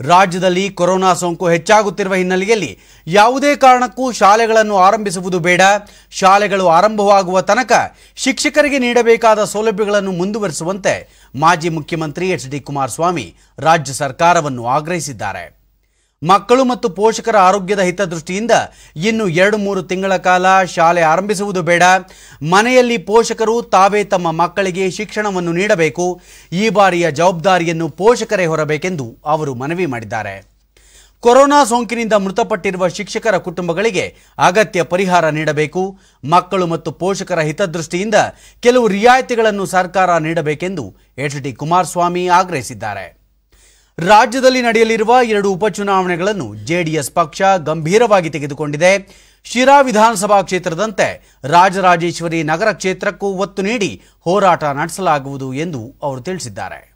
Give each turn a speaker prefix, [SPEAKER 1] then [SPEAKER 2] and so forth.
[SPEAKER 1] ರಾಜ್ಯದಲ್ಲಿ ಕೊರೋನಾ ಸೋಂಕು ಹೆಚ್ಚಾಗುತ್ತಿರುವ ಹಿನ್ನೆಲೆಯಲ್ಲಿ ಯಾವುದೇ ಕಾರಣಕ್ಕೂ ಶಾಲೆಗಳನ್ನು ಆರಂಭಿಸುವುದು ಬೇಡ. ಶಾಲೆಗಳು ಆರಂಭವಾಗುವ ತನಕ ಶಿಕ್ಷಕರಿಗೆ ನೀಡಬೇಕಾದ ಸೌಲಭ್ಯಗಳನ್ನು ಮುಂದುವರಿಸುವಂತೆ ಮಾಜಿ ಮುಖ್ಯಮಂತ್ರಿ ಎಚ್ ಡಿ ಕುಮಾರಸ್ವಾಮಿ ರಾಜ್ಯ ಸರ್ಕಾರವನ್ನು ಆಗ್ರಹಿಸಿದ್ದಾರೆ. ಮಕ್ಕಳು ಮತ್ತು ಪೋಷಕರ ಆರೋಗ್ಯದ ಹಿತದೃಷ್ಟಿಯಿಂದ ಇನ್ನು ಎರಡು ಮೂರು ತಿಂಗಳ ಕಾಲ ಶಾಲೆ ಆರಂಭಿಸುವುದು ಬೇಡ. ಮನೆಯಲ್ಲಿ ಪೋಷಕರು ತಾವೇ ತಮ್ಮ ಮಕ್ಕಳಿಗೆ ಶಿಕ್ಷಣವನ್ನು ನೀಡಬೇಕು. ಈ ಬಾರಿಯ ಜವಾಬ್ದಾರಿಯನ್ನು ಪೋಷಕರೇ ಹೊರಬೇಕೆಂದು ಅವರು ಮನವಿ ಮಾಡಿದ್ದಾರೆ. ಕೊರೋನಾ ಸೋಂಕಿನಿಂದ ಮೃತಪಟ್ಟಿರುವ ಶಿಕ್ಷಕರ ಕುಟುಂಬಗಳಿಗೆ ಅಗತ್ಯ ಪರಿಹಾರ ನೀಡಬೇಕು. ಮಕ್ಕಳು ಮತ್ತು ಪೋಷಕರ ಹಿತದೃಷ್ಟಿಯಿಂದ ಕೆಲವು ರಿಯಾಯಿತಿಗಳನ್ನು ಸರ್ಕಾರ ನೀಡಬೇಕೆಂದು ಎಚ್ ಡಿ ಕುಮಾರಸ್ವಾಮಿ ಆಗ್ರಹಿಸಿದ್ದಾರೆ. ರಾಜ್ಯದಲ್ಲಿ ನಡೆಯಲಿರುವ ಎರಡು ಉಪಚುನಾವಣೆಗಳನ್ನು ಜೆಡಿಎಸ್ ಪಕ್ಷ ಗಂಭೀರವಾಗಿ ತೆಗೆದುಕೊಂಡಿದೆ. ಶಿರಾ ವಿಧಾನಸಭಾ ಕ್ಷೇತ್ರದಂತೆ ರಾಜರಾಜೇಶ್ವರಿ ನಗರ ಕ್ಷೇತ್ರಕ್ಕೂ ಒತ್ತು ನೀಡಿ ಹೋರಾಟ ನಡೆಸಲಾಗುವುದು ಎಂದು ಅವರು ತಿಳಿಸಿದ್ದಾರೆ.